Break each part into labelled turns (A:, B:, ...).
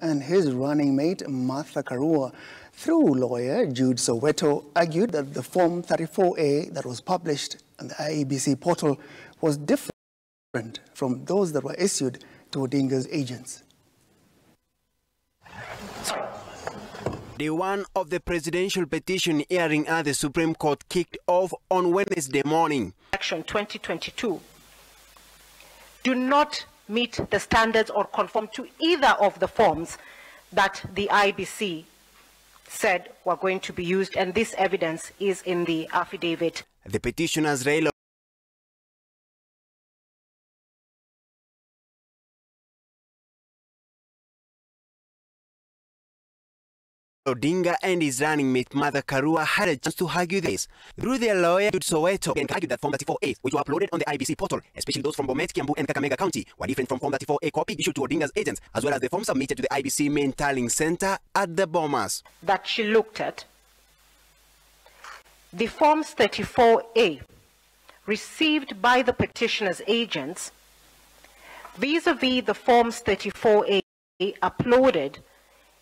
A: and his running mate Martha Karua, through lawyer Julie Soweto, argued that the Form 34A that was published on the IEBC portal was different from those that were issued to Odinga's agents.
B: Day one of the presidential petition hearing at the Supreme Court kicked off on Wednesday morning.
C: Action 2022 do not meet the standards or conform to either of the forms that the IEBC said were going to be used, and this evidence is in the affidavit.
B: The petitioners Raila Odinga and his running mate Martha Karua had a chance to argue this. Through their lawyer, Julie Soweto, and argued that Form 34A, which were uploaded on the IEBC portal, especially those from Bomet, Kiambu, and Kakamega County, were different from Form 34A copy issued to Odinga's agents, as well as the form submitted to the IEBC main tallying center at the Bomas.
C: That she looked at the Forms 34A received by the petitioner's agents vis-a-vis -vis the Forms 34A uploaded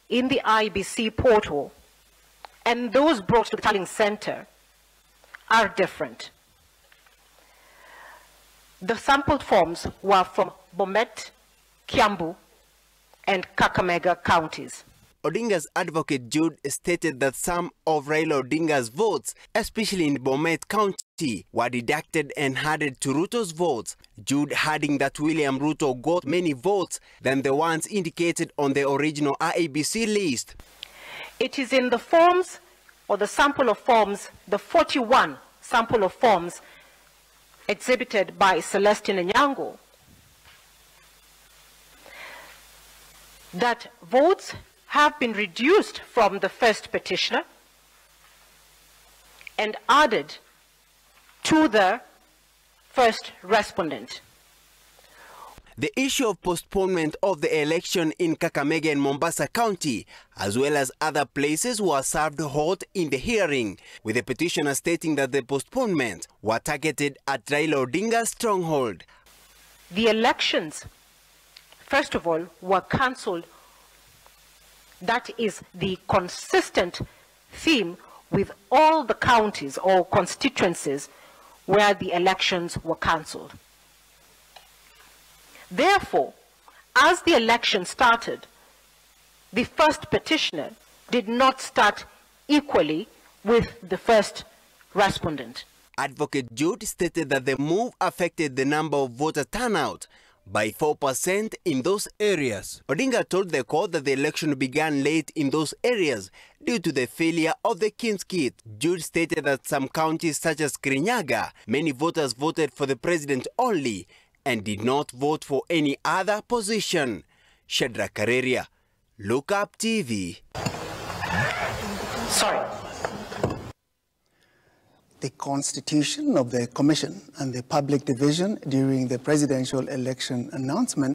C: in the IEBC portal and those brought to the tallying center are different. The sampled forms were from Bomet, Kiambu, and Kakamega counties.
B: Odinga's advocate Julie stated that some of Raila Odinga's votes, especially in Bomet County, were deducted and added to Ruto's votes. Julie adding that William Ruto got many votes than the ones indicated on the original IEBC list.
C: It is in the forms or the sample of forms, the 41 sample of forms exhibited by Celestine Nyango, that votes have been reduced from the first petitioner and added to the first respondent.
B: The issue of postponement of the election in Kakamega and Mombasa County, as well as other places, was served hot in the hearing, with the petitioner stating that the postponement were targeted at Raila Odinga's stronghold.
C: The elections, first of all, were cancelled that is the consistent theme with all the counties or constituencies where the elections were cancelled. Therefore, as the election started, the first petitioner did not start equally with the first respondent.
B: Advocate Julie stated that the move affected the number of voter turnout by 4% in those areas. Odinga told the court that the election began late in those areas due to the failure of the KIEMS kit. Julie stated that some counties such as Kirinyaga, many voters voted for the president only and did not vote for any other position. Shadrach Kareria, Look Up TV.
C: Sorry
A: the constitution of the commission and the public division during the presidential election announcement